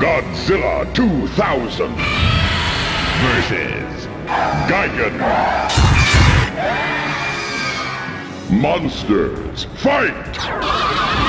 Godzilla 2000 versus Gigan. Monsters, fight!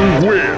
You win.